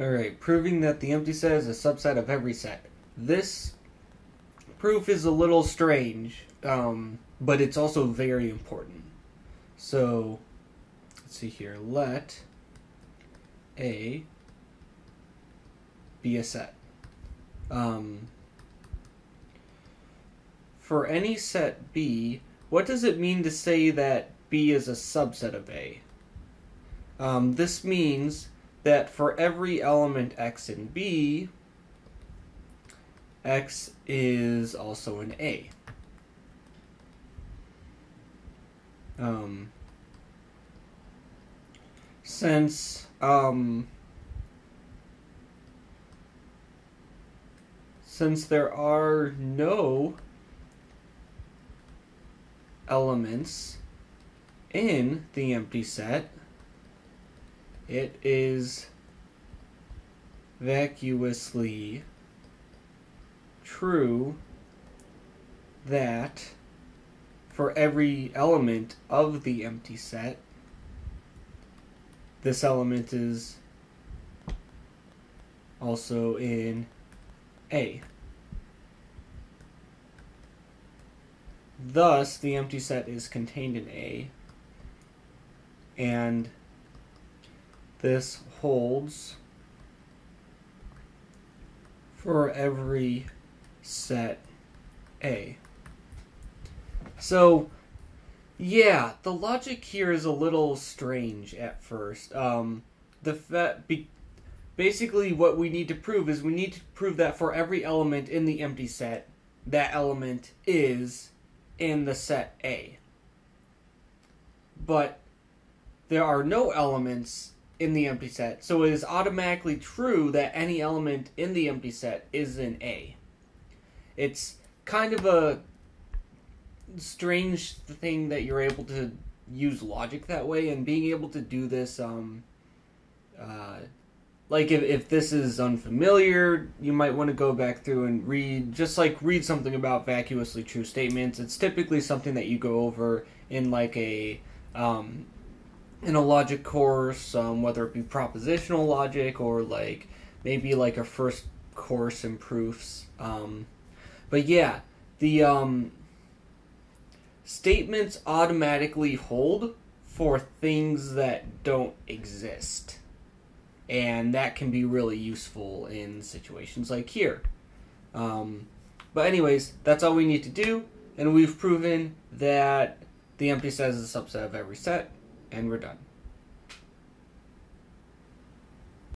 Alright, proving that the empty set is a subset of every set. This proof is a little strange, um, but it's also very important. So, let's see here. Let A be a set. Um, for any set B, what does it mean to say that B is a subset of A? Um, this means that for every element x in B, x is also an A. Um, since um, since there are no elements in the empty set, it is vacuously true that for every element of the empty set, this element is also in A. Thus, the empty set is contained in A, and this holds for every set A. So, yeah, the logic here is a little strange at first. Um, the fa- be- basically what we need to prove is we need to prove that for every element in the empty set, that element is in the set A. But there are no elements in the empty set, so it is automatically true that any element in the empty set is in A. It's kind of a strange thing that you're able to use logic that way, and being able to do this, um, uh, like if, if this is unfamiliar, you might want to go back through and read, just like read something about vacuously true statements. It's typically something that you go over in like a um, in a logic course, um, whether it be propositional logic or like maybe like a first course in proofs. Um, but yeah, the um, statements automatically hold for things that don't exist. And that can be really useful in situations like here. Um, but, anyways, that's all we need to do. And we've proven that the empty set is a subset of every set and we're done.